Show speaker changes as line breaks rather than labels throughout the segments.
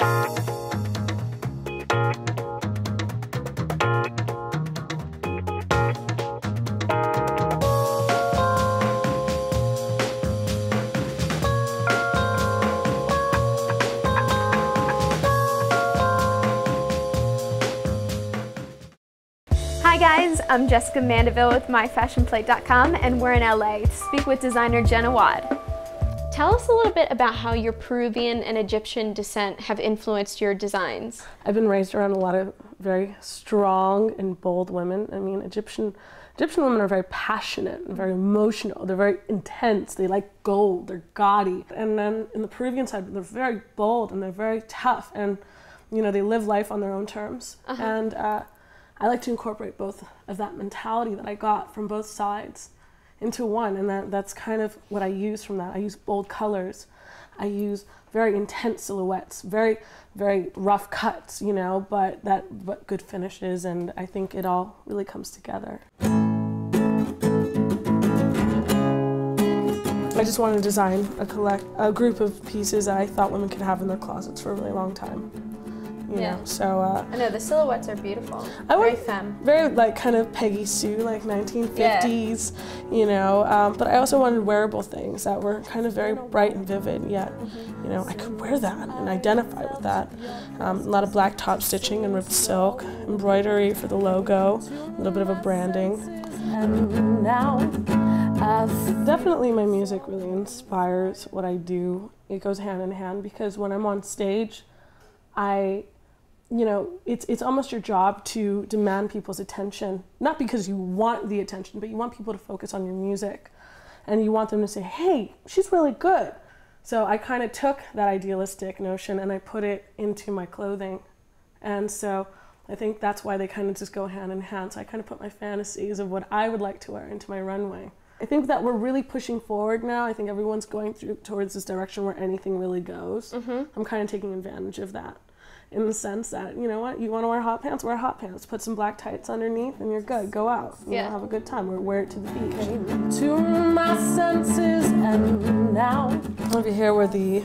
Hi guys, I'm Jessica Mandeville with MyFashionPlate.com and we're in LA to speak with designer Jen Awad. Tell us a little bit about how your Peruvian and Egyptian descent have influenced your designs.
I've been raised around a lot of very strong and bold women. I mean, Egyptian Egyptian women are very passionate and very emotional. They're very intense. They like gold. They're gaudy. And then in the Peruvian side, they're very bold and they're very tough. And you know, they live life on their own terms.
Uh-huh.
And uh, I like to incorporate both of that mentality that I got from both sides into one. And that, that's kind of what I use from that. I use bold colors. I use very intense silhouettes, very, very rough cuts, you know, but that but good finishes and I think it all really comes together. I just wanted to design a collect a group of pieces that I thought women could have in their closets for a really long time. You
Yeah.
know, so uh,
I know the silhouettes are beautiful.
I
Very femme.
very like kind of Peggy Sue, like 1950s, you know. Um, but I also wanted wearable things that were kind of very bright and vivid. Yet, you know, I could wear that and identify with that. Um, a lot of black top stitching and ripped silk, embroidery for the logo, a little bit of a branding. And now, definitely my music really inspires what I do. It goes hand in hand because when I'm on stage, I you know, it's it's almost your job to demand people's attention, not because you want the attention, but you want people to focus on your music, and you want them to say, "Hey, she's really good." So I kind of took that idealistic notion and I put it into my clothing, and so I think that's why they kind of just go hand in hand. So I kind of put my fantasies of what I would like to wear into my runway. I think that we're really pushing forward now. I think everyone's going through towards this direction where anything really goes. Mm-hmm. I'm kind of taking advantage of that in the sense that you know what you want to wear hot pants wear hot pants. Put some black tights underneath and you're good. Go out. You
Yeah.
know, have a good time. Or wear it to the beach. To my senses and now. Over here were the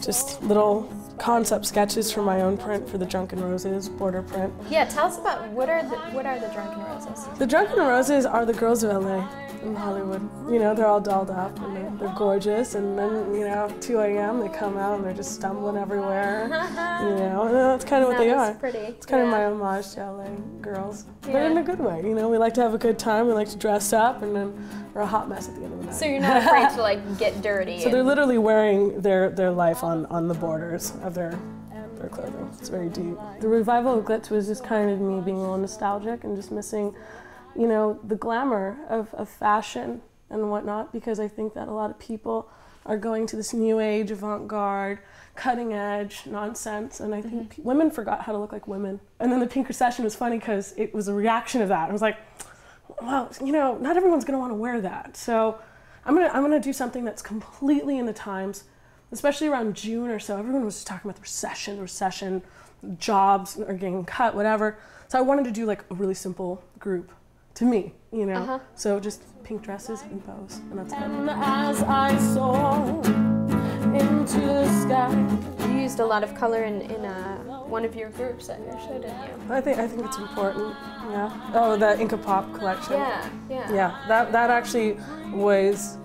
just little concept sketches for my own print for the drunken roses border print.
Yeah, tell us about what are the what are the drunken roses?
the drunken roses are the girls of la in hollywood. You know they're all dolled up and they're, they're gorgeous and then you know 2 a.m they come out and they're just stumbling everywhere you know and that's kind of what they
That
are
pretty.
It's kind
Yeah.
of my homage to LA girls, but in a good way. You know, we like to have a good time. We like to dress up, and then we're a hot mess at the end of the night.
So you're not afraid to like get dirty.
So they're literally wearing their their life on on the borders of their their clothing. It's very deep. The revival of glitz was just kind of me being a little nostalgic and just missing, you know, the glamour of, of fashion and whatnot because I think that a lot of people are going to this new age avant-garde cutting edge nonsense. And i think mm-hmm. pe- women forgot how to look like women. And then the pink recession was funny because it was a reaction of that. I was like well you know not everyone's going to want to wear that. So i'm going to i'm going to do something that's completely in the times especially around june or so. Everyone was just talking about the recession the recession jobs are getting cut whatever. So i wanted to do like a really simple group to me you know
Uh-huh.
so just pink dresses and bows and that's it
And as I soar into the sky,
you used a lot of color in in uh, one of your groups that you showed, didn't you?
I think I think it's important. Yeah. Oh, the Inca Pop collection.
Yeah, yeah.
Yeah. That that actually was,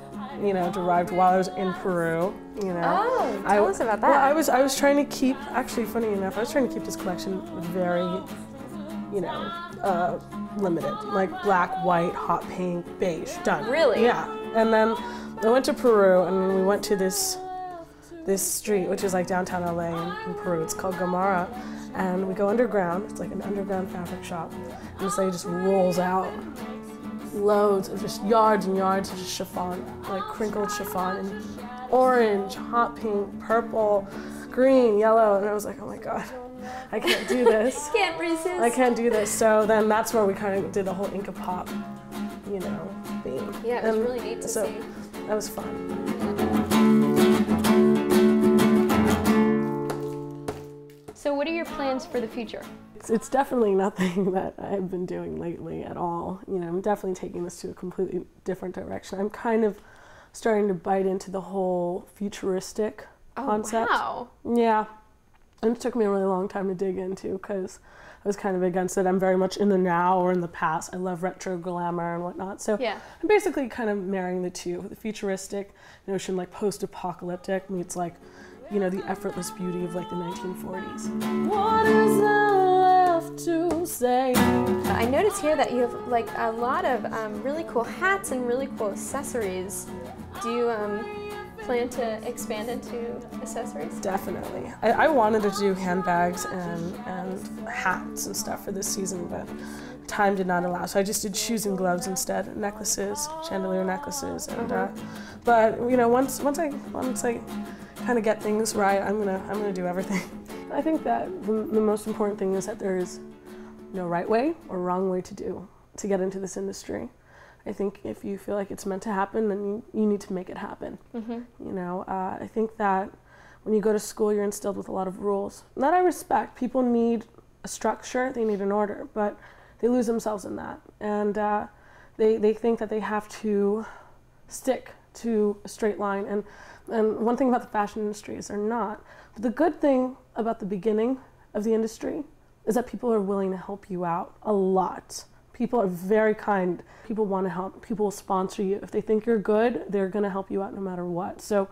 you know, derived while I was in Peru. You know.
Oh,
I-
tell us about that.
Well, I was I was trying to keep. Actually, funny enough, I was trying to keep this collection very, you know, uh, limited. Like black, white, hot pink, beige. Done.
Really?
Yeah. And then I went to Peru, and we went to this this street, which is like downtown LA in, in Peru. It's called Gamarra. And we go underground. It's like an underground fabric shop. And this lady just rolls out loads of just yards and yards of just chiffon, like crinkled chiffon and orange, hot pink, purple, green, yellow. And I was like, oh my God, I can't do this.
Can't resist.
I can't do this. So then that's where we kind of did the whole Inca Pop, you know, theme.
Yeah, it was
And
really neat to
so
see.
That was fun.
So, what are your plans for the future?
It's, it's definitely nothing that I've been doing lately at all. You know, I'm definitely taking this to a completely different direction. I'm kind of starting to bite into the whole futuristic concept.
Oh, Wow.
Yeah. And it took me a really long time to dig into because I was kind of against it. I'm very much in the now or in the past. I love retro glamour and whatnot. So
Yeah.
I'm basically kind of marrying the two the futuristic notion, like post apocalyptic, meets like, you know, the effortless beauty of like the 1940s.
What is left to say?
I notice here that you have like a lot of um, really cool hats and really cool accessories. Do you um, plan to expand into accessories?
Definitely. I, I wanted to do handbags and, and hats and stuff for this season, but time did not allow. So I just did shoes and gloves instead, necklaces, chandelier necklaces, and uh, but you know once once I once I kind of get things right, I'm gonna I'm gonna do everything. I think that the, the most important thing is that there is no right way or wrong way to do to get into this industry. I think if you feel like it's meant to happen, then you, you need to make it happen. You know, uh, I think that when you go to school, you're instilled with a lot of rules. That I respect. People need a structure, they need an order, but they lose themselves in that. And uh, they, they think that they have to stick to a straight line. And, and one thing about the fashion industry is they're not. But the good thing about the beginning of the industry is that people are willing to help you out a lot. People are very kind. People want to help. People will sponsor you. If they think you're good, they're going to help you out no matter what. So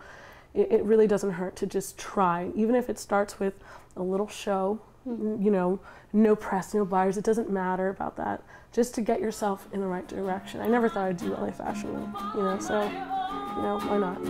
it, it really doesn't hurt to just try, even if it starts with a little show, you know, no press, no buyers. It doesn't matter about that. Just to get yourself in the right direction. I never thought I'd do LA Fashion Week, you know, so, you know, why not?